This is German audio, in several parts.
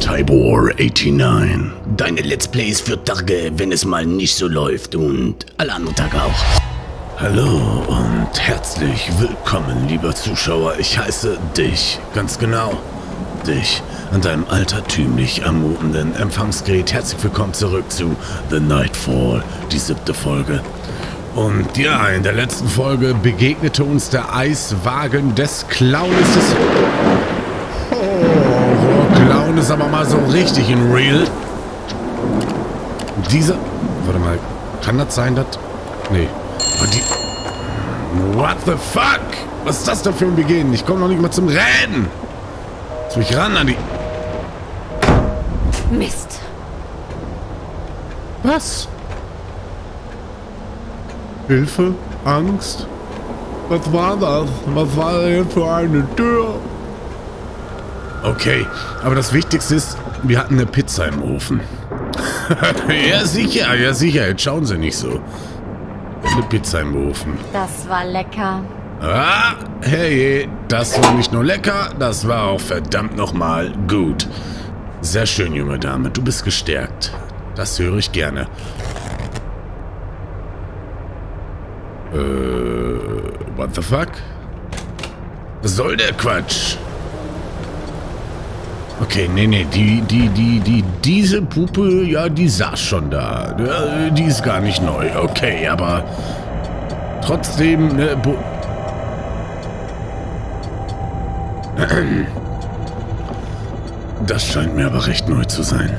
Tybor89. Deine Let's Plays für Tage, wenn es mal nicht so läuft und alle anderen Tage auch. Hallo und herzlich willkommen, lieber Zuschauer. Ich heiße dich, ganz genau, dich, an deinem altertümlich ermutenden Empfangsgerät. Herzlich willkommen zurück zu The Nightfall, die siebte Folge. Und ja, in der letzten Folge begegnete uns der Eiswagen des Clowns des... Ist aber mal so richtig in real. Diese... Warte mal, kann das sein, dass... Nee. Aber die... What the fuck? Was ist das denn für ein Begehen? Ich komme noch nicht mal zum Reden. Jetzt will ich ran an die... Mist. Was? Hilfe? Angst? Was war das? Was war denn für eine Tür? Okay, aber das Wichtigste ist, wir hatten eine Pizza im Ofen. ja, sicher, ja, sicher. Jetzt schauen Sie nicht so. Eine Pizza im Ofen. Das war lecker. Ah, hey, das war nicht nur lecker, das war auch verdammt nochmal gut. Sehr schön, junge Dame. Du bist gestärkt. Das höre ich gerne. Äh, what the fuck? Was soll der Quatsch? Okay, nee, nee, die, die, die, die, diese Puppe, ja, die saß schon da. Die ist gar nicht neu. Okay, aber trotzdem, ne, Bu Das scheint mir aber recht neu zu sein.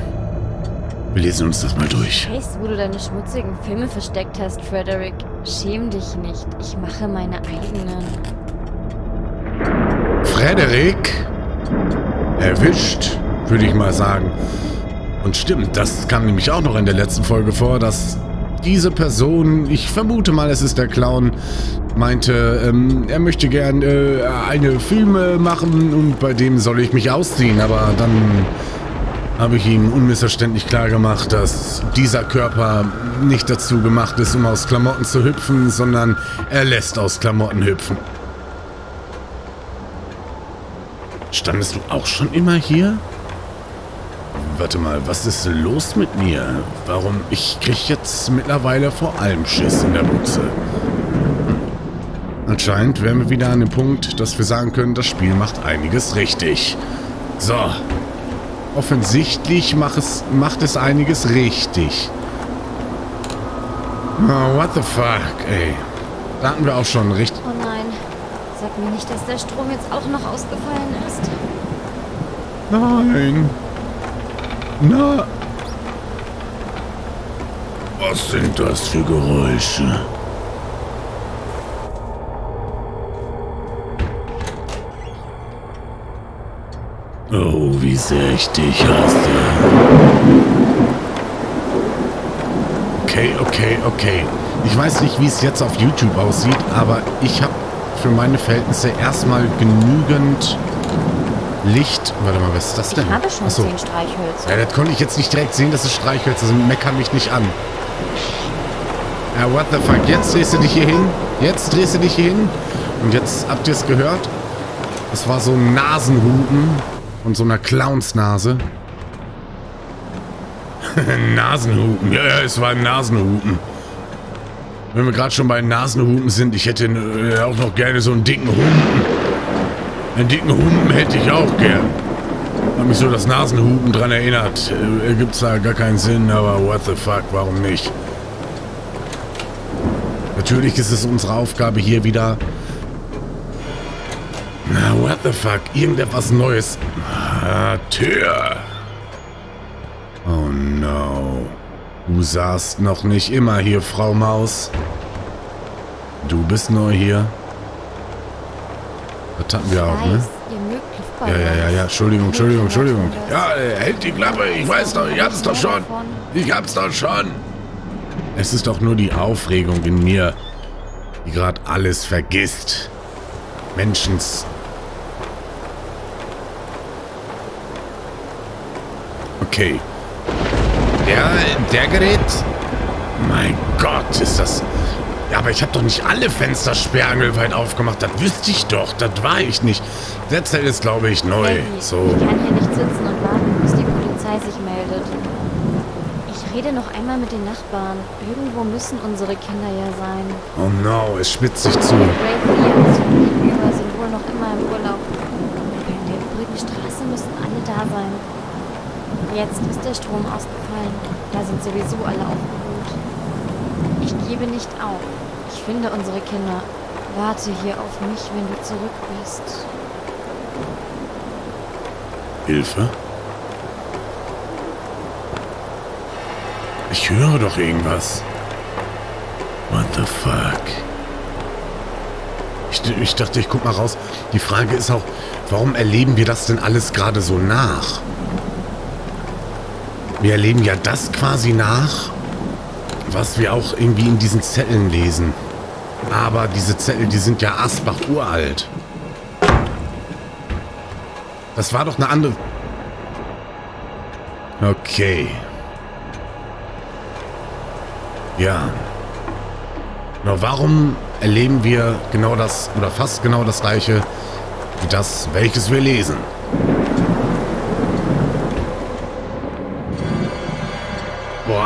Wir lesen uns das mal durch. Weißt, wo du deine schmutzigen Filme versteckt hast, Frederick. Schäm dich nicht. Ich mache meine eigenen. Frederik? Erwischt, würde ich mal sagen. Und stimmt, das kam nämlich auch noch in der letzten Folge vor, dass diese Person, ich vermute mal, es ist der Clown, meinte, ähm, er möchte gern äh, eine Filme machen und bei dem soll ich mich ausziehen. Aber dann habe ich ihm unmissverständlich klar gemacht, dass dieser Körper nicht dazu gemacht ist, um aus Klamotten zu hüpfen, sondern er lässt aus Klamotten hüpfen. Standest du auch schon immer hier? Warte mal, was ist los mit mir? Warum? Ich krieg jetzt mittlerweile vor allem Schiss in der Buchse. Hm. Anscheinend wären wir wieder an dem Punkt, dass wir sagen können, das Spiel macht einiges richtig. So. Offensichtlich macht es, macht es einiges richtig. Oh, what the fuck, ey. Da hatten wir auch schon richtig... Oh nein. Nicht, dass der Strom jetzt auch noch ausgefallen ist. Nein. Na. Was sind das für Geräusche? Oh, wie sehr ich dich hasse. Okay, okay, okay. Ich weiß nicht, wie es jetzt auf YouTube aussieht, aber ich habe für meine Verhältnisse erstmal genügend Licht. Warte mal, was ist das denn? Ich habe schon Achso. zehn Streichhölzer. Ja, das konnte ich jetzt nicht direkt sehen, dass es Streichhölzer sind. Meckern mich nicht an. Ja, what the fuck? Jetzt drehst du dich hier hin. Jetzt drehst du dich hier hin. Und jetzt habt ihr es gehört. Das war so ein Nasenhupen und so einer Clownsnase. Nasenhupen. Ja, ja, es war ein Nasenhupen. Wenn wir gerade schon bei Nasenhupen sind, ich hätte äh, auch noch gerne so einen dicken Humpen. Einen dicken Humpen hätte ich auch gern. Hat mich so das Nasenhupen dran erinnert. Äh, gibt's da gar keinen Sinn, aber what the fuck, warum nicht? Natürlich ist es unsere Aufgabe hier wieder... Na, what the fuck, irgendetwas Neues. Ah, Tür. Oh no. Du saßt noch nicht immer hier, Frau Maus. Du bist neu hier. Das hatten wir auch, ne? Ja, ja, ja, ja. Entschuldigung, Entschuldigung, Entschuldigung. Ja, hält die Klappe. Ich weiß doch, ich hab's doch schon. Ich hab's doch schon. Es ist doch nur die Aufregung in mir, die gerade alles vergisst. Menschens. Okay. Der, der Gerät. Mein Gott, ist das. Ja, aber ich habe doch nicht alle Fenster sperrangelweit aufgemacht. Das wüsste ich doch. Das war ich nicht. Der Zelt ist, glaube ich, neu. Hey, So. Ich kann hier nicht sitzen und warten, bis die Polizei sich meldet. Ich rede noch einmal mit den Nachbarn. Irgendwo müssen unsere Kinder ja sein. Oh no, es spitzt sich zu. Ray 4 und so gegenüber sind wohl noch immer im Urlaub. In der übrigen Straße müssen alle da sein. Jetzt ist der Strom ausgefallen. Da sind sowieso alle aufgeruht. Ich gebe nicht auf. Ich finde unsere Kinder. Warte hier auf mich, wenn du zurück bist. Hilfe? Ich höre doch irgendwas. What the fuck? Ich, ich dachte, ich guck mal raus. Die Frage ist auch, warum erleben wir das denn alles gerade so nach? Wir erleben ja das quasi nach, was wir auch irgendwie in diesen Zetteln lesen. Aber diese Zettel, die sind ja Asbach uralt. Das war doch eine andere... Okay. Ja. Na, warum erleben wir genau das, oder fast genau das gleiche, wie das, welches wir lesen?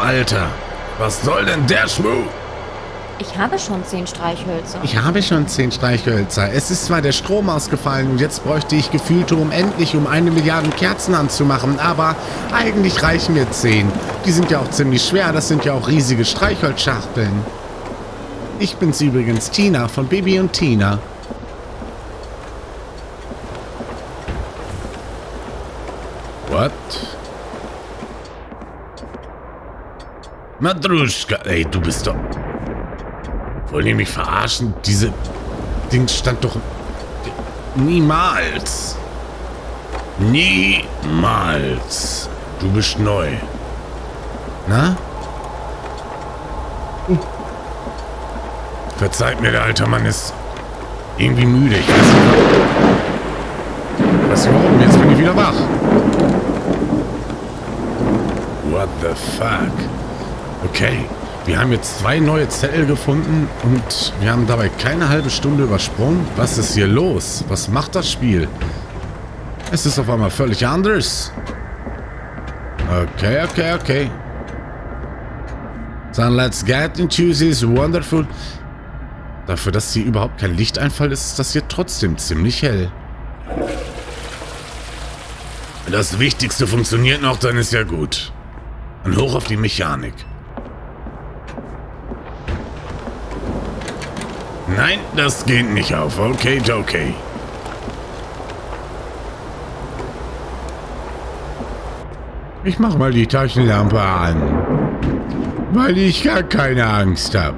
Alter. Was soll denn der Schmuh? Ich habe schon zehn Streichhölzer. Ich habe schon zehn Streichhölzer. Es ist zwar der Strom ausgefallen und jetzt bräuchte ich gefühlt unendlich, um eine Milliarde Kerzen anzumachen, aber eigentlich reichen mir zehn. Die sind ja auch ziemlich schwer, das sind ja auch riesige Streichholzschachteln. Ich bin's übrigens, Tina von Baby und Tina. What? Madruschka, ey, du bist doch... Wollen die mich verarschen? Diese Ding stand doch... Niemals. Niemals. Du bist neu. Na? Verzeiht mir, der alte Mann ist irgendwie müde. Ich weiß nicht, du warum? Jetzt bin ich wieder wach. What the fuck? Okay. Wir haben jetzt zwei neue Zettel gefunden und wir haben dabei keine halbe Stunde übersprungen. Was ist hier los? Was macht das Spiel? Es ist auf einmal völlig anders. Okay, okay, okay. So, let's get into this wonderful... Dafür, dass hier überhaupt kein Lichteinfall ist, ist das hier trotzdem ziemlich hell. Das Wichtigste funktioniert noch, dann ist ja gut. Und hoch auf die Mechanik. Nein, das geht nicht auf. Okay, okay. Ich mach mal die Taschenlampe an. Weil ich gar keine Angst habe.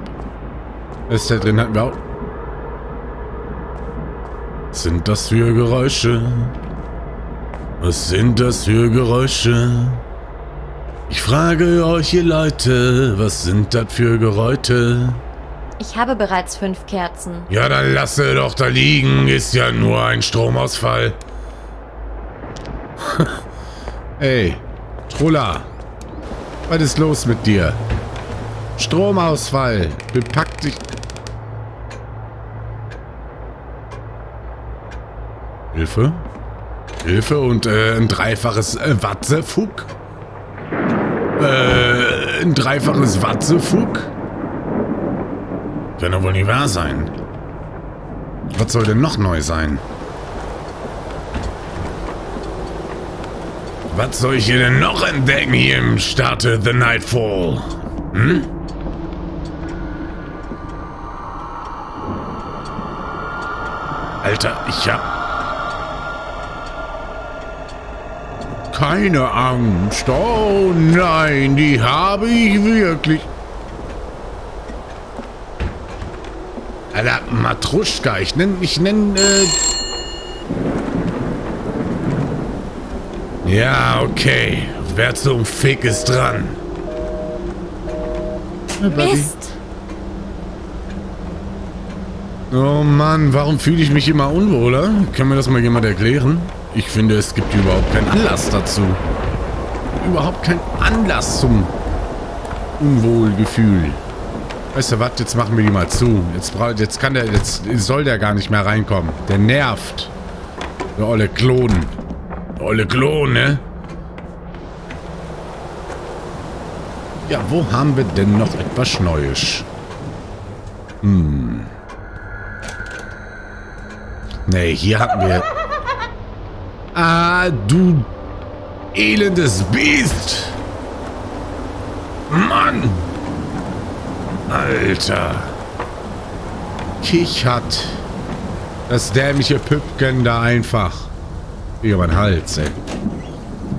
Was da drin hatten wir auch... Was sind das für Geräusche? Was sind das für Geräusche? Ich frage euch, ihr Leute, was sind das für Geräusche? Ich habe bereits fünf Kerzen. Ja, dann lasse doch da liegen. Ist ja nur ein Stromausfall. Ey, Trulla. Was ist los mit dir? Stromausfall. Bepack dich... Hilfe? Hilfe und äh, ein dreifaches äh, Watzefug? Äh, ein dreifaches Watzefug? Kann doch wohl nicht wahr sein. Was soll denn noch neu sein? Was soll ich hier denn noch entdecken hier im Starte The Nightfall? Hm? Alter, ich hab... Keine Angst. Oh nein, die habe ich wirklich. Alter, Matruschka. Ich nenne, ich nenne, äh... Ja, okay. Wer zum Fick ist dran? Mist! Oh Mann, warum fühle ich mich immer unwohler? Kann mir das mal jemand erklären? Ich finde, es gibt überhaupt keinen Anlass dazu. Überhaupt keinen Anlass zum Unwohlgefühl. Weißt du was, jetzt machen wir die mal zu. Jetzt, jetzt kann der, jetzt soll der gar nicht mehr reinkommen. Der nervt. Der olle Klon. Der olle Klon, ne? Ja, wo haben wir denn noch etwas Neues? Hm. Nee, hier hatten wir... Ah, du elendes Biest! Mann! Alter! Kichert das dämliche Püppchen da einfach über meinen Hals, ey.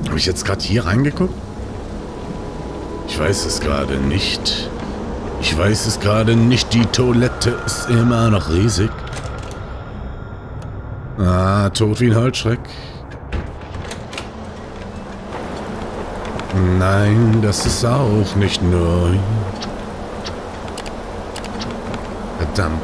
Habe ich jetzt gerade hier reingeguckt? Ich weiß es gerade nicht. Ich weiß es gerade nicht. Die Toilette ist immer noch riesig. Ah, tot wie ein Holzschreck. Nein, das ist auch nicht neu. Verdammt.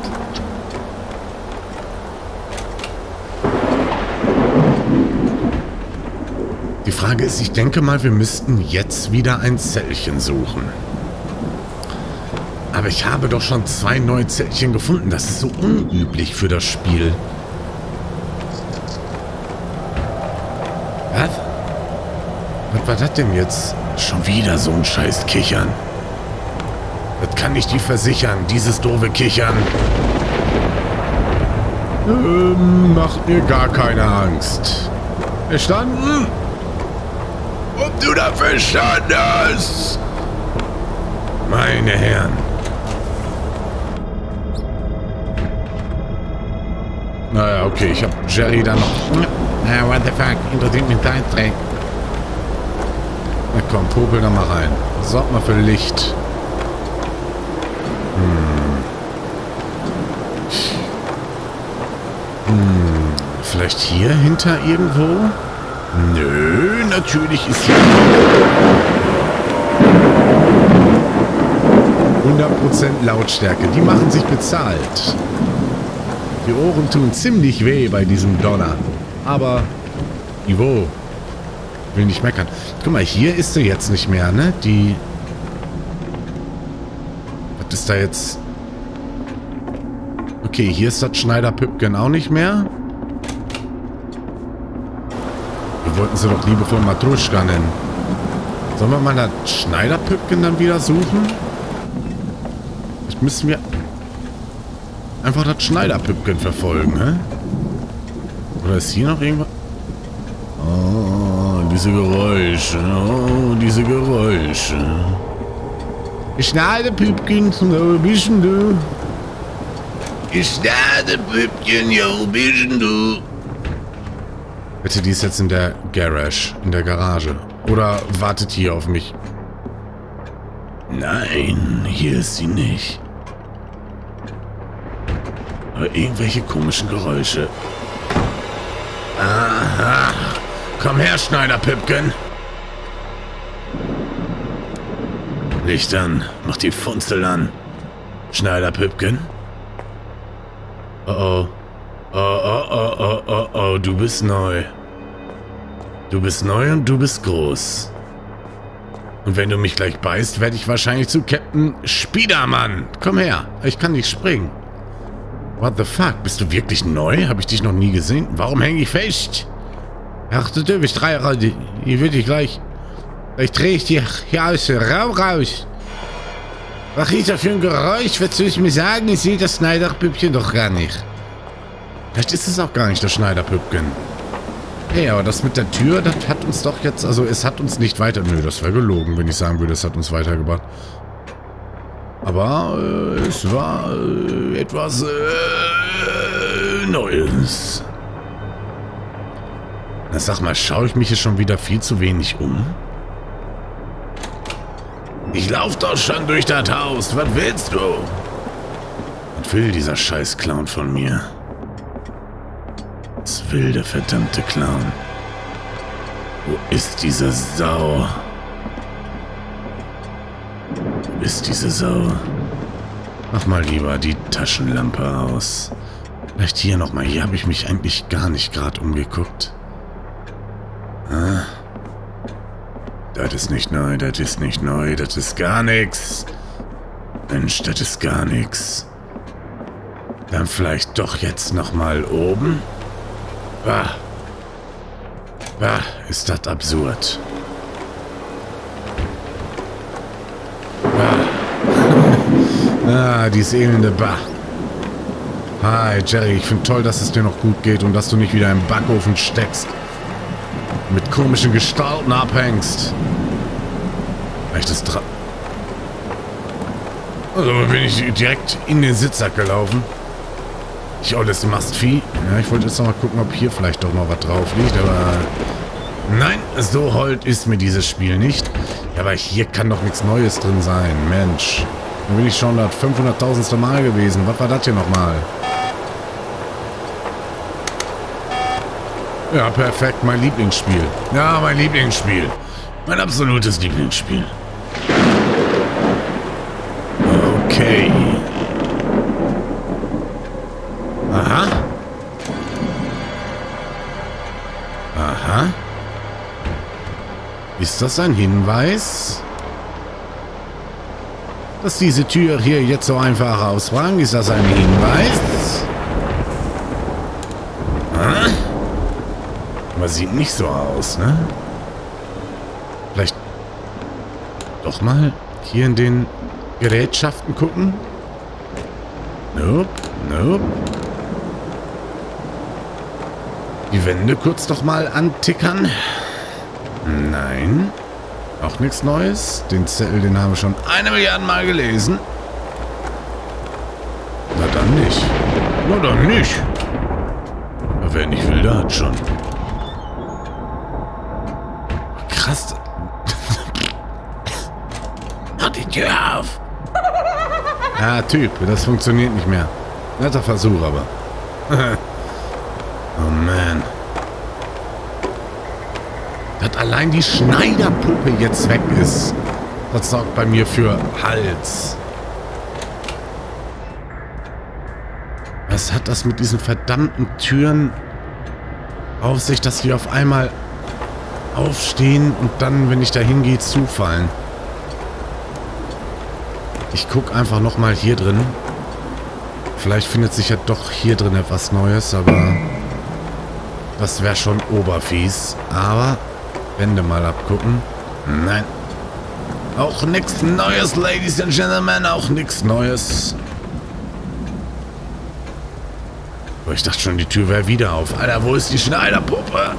Die Frage ist, ich denke mal, wir müssten jetzt wieder ein Zellchen suchen. Aber ich habe doch schon zwei neue Zellchen gefunden. Das ist so unüblich für das Spiel. Was? Was war das denn jetzt? Schon wieder so ein scheiß Kichern. Das kann ich dir versichern, dieses doofe Kichern. Ähm, macht mir gar keine Angst. Verstanden? Ob du da verstanden hast? Meine Herren. Naja, okay, ich hab Jerry da noch. Na, what the fuck? Interessiert mich dein Dreck. Na komm, popel da mal rein. Sorg mal für Licht. Hm. Vielleicht hier hinter irgendwo? Nö, natürlich ist hier... 100% Lautstärke. Die machen sich bezahlt. Die Ohren tun ziemlich weh bei diesem Donner. Aber Niveau will nicht meckern. Guck mal, hier ist sie jetzt nicht mehr, ne? Die... Was ist da jetzt... Okay, hier ist das Schneider-Püppgen auch nicht mehr. Wir wollten sie doch liebevoll Matruschka nennen. Sollen wir mal das Schneiderpüppchen dann wieder suchen? Vielleicht müssen wir einfach das Schneiderpüppchen verfolgen, hä? Oder ist hier noch irgendwas? Oh, diese Geräusche. Oh, diese Geräusche. Schneiderpüppchen, wo bist denn du? Schneiderpüppchen, wo bist du? Bitte, die ist jetzt in der Garage, in der Garage. Oder wartet hier auf mich? Nein, hier ist sie nicht. Aber irgendwelche komischen Geräusche. Aha. Komm her, Schneiderpüppchen. Licht an. Mach die Funzel an. Schneiderpüppchen. Oh oh. Oh, oh, oh, oh, oh, oh, du bist neu. Du bist neu und du bist groß. Und wenn du mich gleich beißt, werde ich wahrscheinlich zu Captain Spidermann. Komm her, ich kann nicht springen. What the fuck? Bist du wirklich neu? Habe ich dich noch nie gesehen? Warum hänge ich fest? Ach, du dürfst drei Ich will dich gleich... Gleich drehe ich dich hier aus Raum raus. Was ist das für ein Geräusch? Was soll ich mir sagen? Ich sehe das Schneiderpüppchen doch gar nicht. Vielleicht ist es auch gar nicht das Schneiderpüppchen. Hey, aber das mit der Tür, das hat uns doch jetzt... Also, es hat uns nicht weiter... Nö, das wäre gelogen, wenn ich sagen würde, es hat uns weitergebracht. Aber äh, es war äh, etwas äh, Neues. Na, sag mal, schaue ich mich hier schon wieder viel zu wenig um? Ich lauf doch schon durch das Haus. Was willst du? Was will dieser scheiß Clown von mir? Was will der verdammte Clown? Wo ist diese Sau? Wo ist diese Sau? Mach mal lieber die Taschenlampe aus. Vielleicht hier nochmal. Hier habe ich mich eigentlich gar nicht gerade umgeguckt. Ah. Das ist nicht neu, das ist nicht neu, das ist gar nichts. Mensch, das ist gar nichts. Dann vielleicht doch jetzt nochmal oben? Bah. Bah, ist das absurd. Ah, dieses elende Bah. Hi, Jerry. Ich finde toll, dass es dir noch gut geht und dass du nicht wieder im Backofen steckst. Mit komischen Gestalten abhängst. Echtes Tra... Also bin ich direkt in den Sitzsack gelaufen. Ich olles Mastvieh. Ja, ich wollte jetzt noch mal gucken, ob hier vielleicht doch noch was drauf liegt, aber... Nein, so hold ist mir dieses Spiel nicht. Ja, aber hier kann doch nichts Neues drin sein. Mensch. Da bin ich schon das 500.000. Mal gewesen. Was war das hier nochmal? Ja, perfekt. Mein Lieblingsspiel. Ja, mein Lieblingsspiel. Mein absolutes Lieblingsspiel. Okay. Aha. Aha. Ist das ein Hinweis? Dass diese Tür hier jetzt so einfach ausfragen, ist das ein Hinweis? Ah? Aber sieht nicht so aus, ne? Vielleicht doch mal hier in den Gerätschaften gucken? Nope, nope. Die Wände kurz doch mal antickern. Nein. Auch nichts Neues. Den Zettel, den haben wir schon eine Milliarde Mal gelesen. Na dann nicht. Na dann nicht. Wer nicht will, der hat schon. Ja, Typ, das funktioniert nicht mehr. Netter Versuch, aber. oh man. Dass allein die Schneiderpuppe jetzt weg ist, das sorgt bei mir für Hals. Was hat das mit diesen verdammten Türen auf sich, dass die auf einmal aufstehen und dann, wenn ich da hingehe, zufallen? Ich gucke einfach nochmal hier drin. Vielleicht findet sich ja doch hier drin etwas Neues, aber das wäre schon oberfies. Aber Wände mal abgucken. Nein. Auch nichts Neues, Ladies and Gentlemen. Auch nichts Neues. Oh, ich dachte schon, die Tür wäre wieder auf. Alter, wo ist die Schneiderpuppe?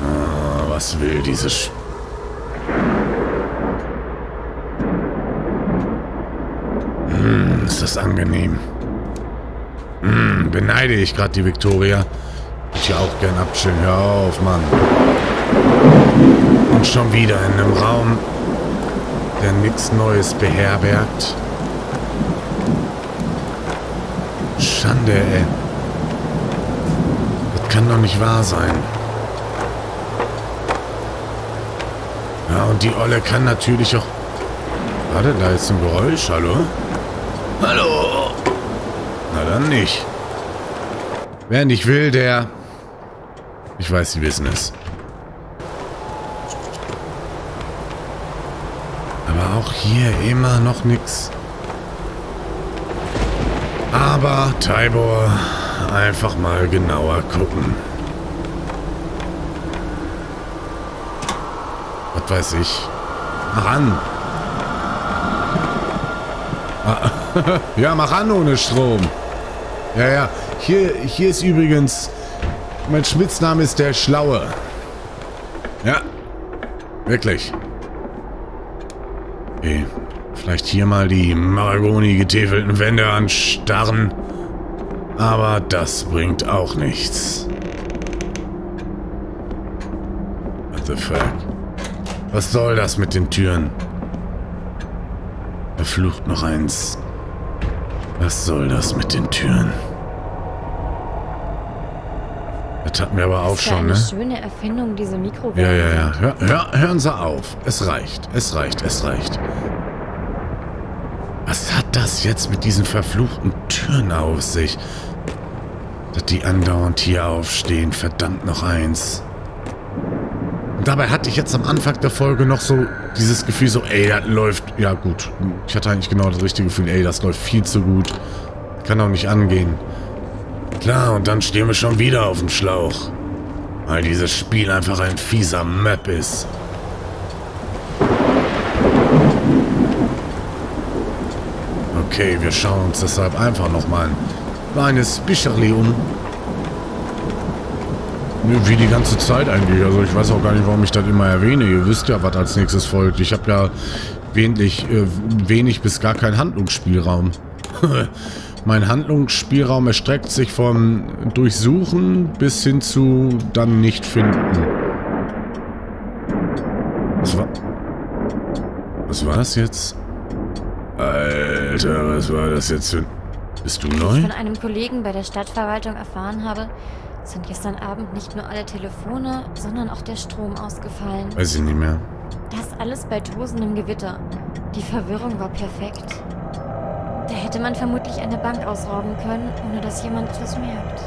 Oh, was will dieses... Sch hm, ist das angenehm. Hm, beneide ich gerade die Victoria. Ich ja auch gern abchillen. Hör auf, Mann. Und schon wieder in einem Raum, der nichts Neues beherbergt. Schande, ey. Das kann doch nicht wahr sein. Ja, und die Olle kann natürlich auch... Warte, da ist ein Geräusch. Hallo? Hallo? Na dann nicht. Wer nicht will, der... Ich weiß, Sie wissen es. Aber auch hier immer noch nichts. Aber, Tybor, einfach mal genauer gucken. Was weiß ich. Mach an. Ah, ja, mach an ohne Strom. Ja, ja. Hier, hier ist übrigens mein Spitzname ist der Schlaue. Ja. Wirklich. Okay. Vielleicht hier mal die Maragoni getäfelten Wände anstarren. Aber das bringt auch nichts. What the fuck? Was soll das mit den Türen? Verflucht noch eins. Was soll das mit den Türen? Das hatten wir aber auch schon, ne? schöne Erfindung, diese Mikrowelle. Ja, ja, ja. Hör, hör, hören Sie auf. Es reicht. Es reicht. Es reicht. Was hat das jetzt mit diesen verfluchten Türen auf sich? Dass die andauernd hier aufstehen. Verdammt noch eins. Dabei hatte ich jetzt am Anfang der Folge noch so dieses Gefühl so, ey, das läuft... Ja, gut. Ich hatte eigentlich genau das richtige Gefühl, ey, das läuft viel zu gut. Kann auch nicht angehen. Klar, und dann stehen wir schon wieder auf dem Schlauch. Weil dieses Spiel einfach ein fieser Map ist. Okay, wir schauen uns deshalb einfach nochmal ein kleines Bischerli um. Wie die ganze Zeit eigentlich. Also ich weiß auch gar nicht, warum ich das immer erwähne. Ihr wisst ja, was als nächstes folgt. Ich habe ja wenig, äh, wenig bis gar keinen Handlungsspielraum. mein Handlungsspielraum erstreckt sich vom Durchsuchen bis hin zu dann nicht finden. Was war... Was war das jetzt? Alter, was war das jetzt. Bist du neu? Ich von einem Kollegen bei der Stadtverwaltung erfahren habe, sind gestern Abend nicht nur alle Telefone, sondern auch der Strom ausgefallen. Weiß ich nicht mehr. Das alles bei tosendem Gewitter. Die Verwirrung war perfekt. Da hätte man vermutlich eine Bank ausrauben können, ohne dass jemand etwas merkt.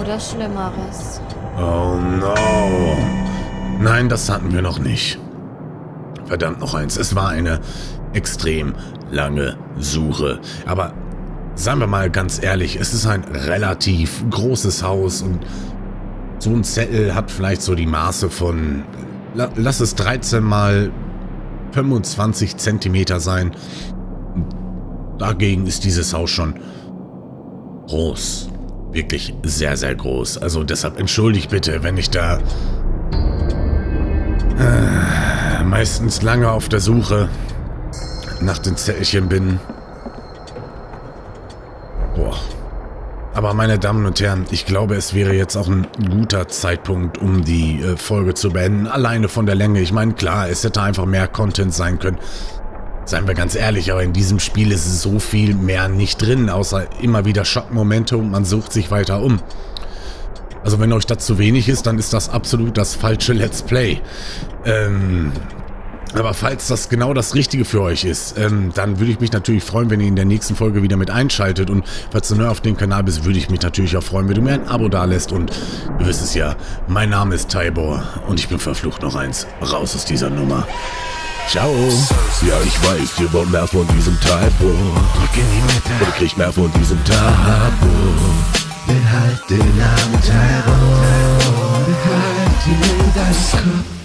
Oder Schlimmeres. Oh no. Nein, das hatten wir noch nicht. Verdammt noch eins. Es war eine extrem lange Suche. Aber Seien wir mal ganz ehrlich, es ist ein relativ großes Haus und so ein Zettel hat vielleicht so die Maße von, lass es 13 mal 25 Zentimeter sein. Dagegen ist dieses Haus schon groß. Wirklich sehr, sehr groß. Also deshalb entschuldigt bitte, wenn ich da äh, meistens lange auf der Suche nach den Zettelchen bin. Aber meine Damen und Herren, ich glaube, es wäre jetzt auch ein guter Zeitpunkt, um die äh, Folge zu beenden. Alleine von der Länge. Ich meine, klar, es hätte einfach mehr Content sein können. Seien wir ganz ehrlich, aber in diesem Spiel ist so viel mehr nicht drin, außer immer wieder Schockmomente und man sucht sich weiter um. Also wenn euch das zu wenig ist, dann ist das absolut das falsche Let's Play. Ähm, aber falls das genau das Richtige für euch ist, ähm, dann würde ich mich natürlich freuen, wenn ihr in der nächsten Folge wieder mit einschaltet. Und falls du neu auf dem Kanal bist, würde ich mich natürlich auch freuen, wenn du mir ein Abo dalässt. Und du wirst es ja, mein Name ist Tybor und ich bin verflucht noch eins. Raus aus dieser Nummer. Ciao. Ja, ich weiß, ihr wollt mehr von diesem Tybor. Drück in die Mitte. Und kriegt mehr von diesem Tybor. Behalt den Namen Tybor. Behalt ihn in deinem Kopf.